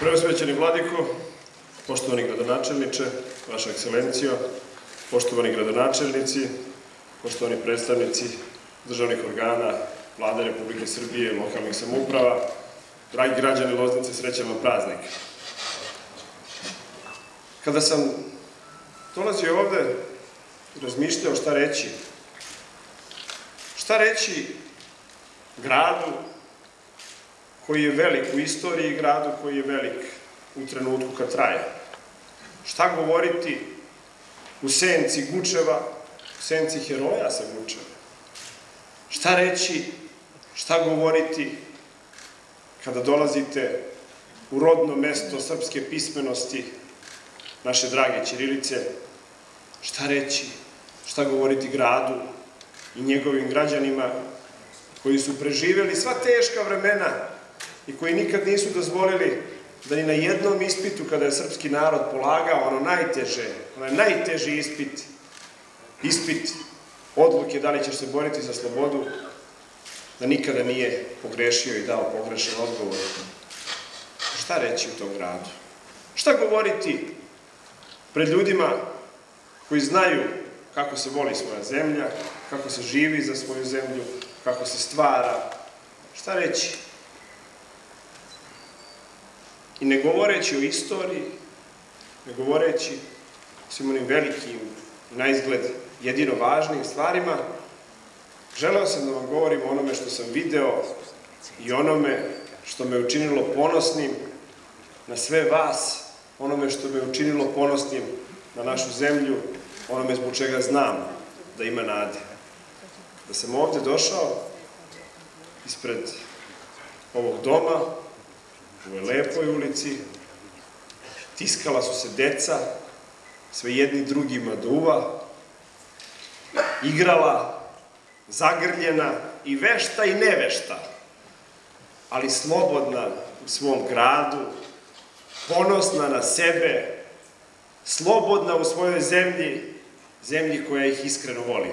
Preosvećeni vladiko, poštovani gradonačelniče, vaša ekscelencijo, poštovani gradonačelnici, poštovani predstavnici državnih organa, vlade Republike Srbije, lokalnih samouprava, dragi građani Loznice, srećan vam praznik. Kada sam dolazio ovde, razmišljao šta reći, šta reći gradu koji je velik u istoriji, gradu koji je velik u trenutku kad traje. Šta govoriti u senci Gučeva, u senci heroja sa Gučeva? Šta reći, šta govoriti kada dolazite u rodno mesto srpske pismenosti, naše drage Ćirilice, šta reći, šta govoriti gradu i njegovim građanima koji su preživeli sva teška vremena i koji nikad nisu dozvolili da ni na jednom ispitu kada je srpski narod polagao ono najteže, onaj najteži ispit, ispit odluke da li ćeš se boriti za slobodu, da nikada nije pogrešio i dao pogrešan odgovor. Šta reći u tom gradu? Šta govoriti pred ljudima koji znaju kako se voli svoja zemlja, kako se živi za svoju zemlju, kako se stvara. Šta reći? I ne govoreći o istoriji, ne govoreći o svim onim velikim, na izgled jedino važnim stvarima, želeo sam da vam govorim o onome što sam video i onome što me učinilo ponosnim na sve vas, onome što me učinilo ponosnim na našu zemlju, onome zbog čega znam da ima nade. Da sam ovde došao ispred ovog doma, u lepoj ulici, tiskala su se deca, sve jedni drugima duva, igrala, zagrljena i vešta i nevešta, ali slobodna u svom gradu, ponosna na sebe, slobodna u svojoj zemlji, zemlji koja ih iskreno voli.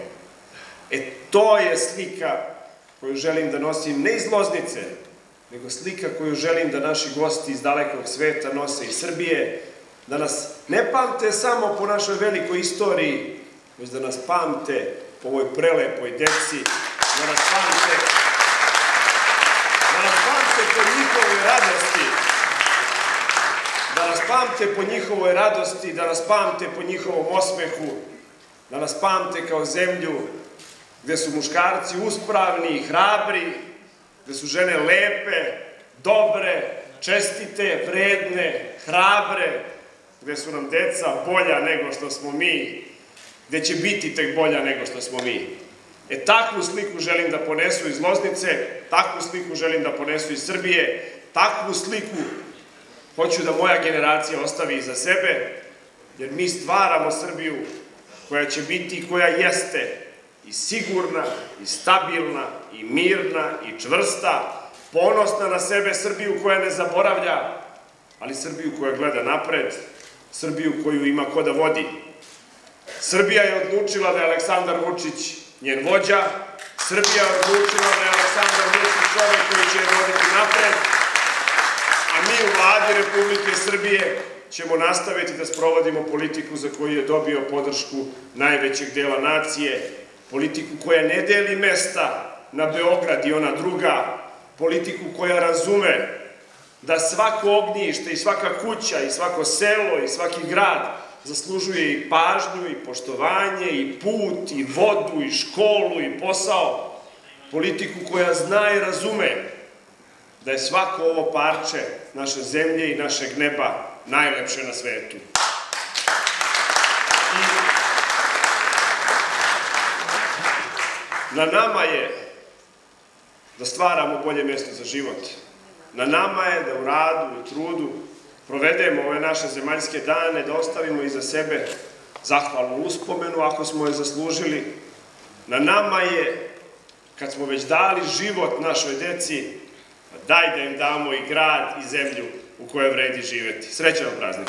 E to je slika koju želim da nosim ne iz Loznice, nego slika koju želim da naši gosti iz dalekog sveta nose iz Srbije, da nas ne pamte samo po našoj velikoj istoriji, već da nas pamte po ovoj prelepoj deci, da nas pamte, da nas pamte po njihovoj radosti, da nas pamte po njihovoj radosti, da nas pamte po njihovom osmehu, da nas pamte kao zemlju gde su muškarci uspravni i hrabri, gde su žene lepe, dobre, čestite, vredne, hrabre, gde su nam deca bolja nego što smo mi, gde će biti tek bolja nego što smo mi. E takvu sliku želim da ponesu iz Loznice, takvu sliku želim da ponesu iz Srbije, takvu sliku hoću da moja generacija ostavi iza sebe, jer mi stvaramo Srbiju koja će biti i koja jeste i sigurna, i stabilna, i mirna, i čvrsta, ponosna na sebe Srbiju koja ne zaboravlja, ali Srbiju koja gleda napred, Srbiju koju ima ko da vodi. Srbija je odlučila da je Aleksandar Vučić njen vođa, Srbija je odlučila da je Aleksandar Vučić čovek koji će je voditi napred, a mi u vladi Republike Srbije ćemo nastaviti da sprovodimo politiku za koju je dobio podršku najvećeg dela nacije, politiku koja ne deli mesta na Beograd i ona druga, politiku koja razume da svako ognjište i svaka kuća i svako selo i svaki grad zaslužuje i pažnju i poštovanje i put i vodu i školu i posao, politiku koja zna i razume da je svako ovo parče naše zemlje i našeg neba najlepše na svetu. Na nama je da stvaramo bolje mesto za život. Na nama je da u radu i trudu provedemo ove naše zemaljske dane, da ostavimo iza sebe zahvalnu uspomenu ako smo je zaslužili. Na nama je, kad smo već dali život našoj deci, daj da im damo i grad i zemlju u kojoj vredi živeti. Srećan praznik!